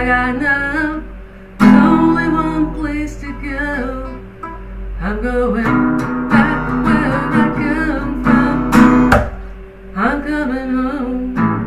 I got now Only one place to go. I'm going back where I come from. I'm coming home.